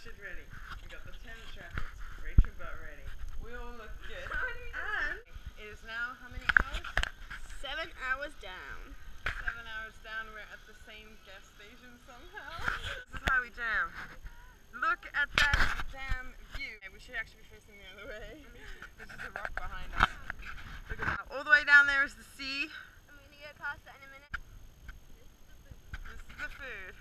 shit ready. We got the tent trappers. Rachel got ready. We all look good. And it is now how many hours? Seven hours down. Seven hours down. We're at the same gas station somehow. this is how we jam. Look at that damn view. Okay, we should actually be facing the other way. There's just a rock behind us. Look at that. All the way down there is the sea. I'm gonna get past that in a minute. This is the food. This is the food.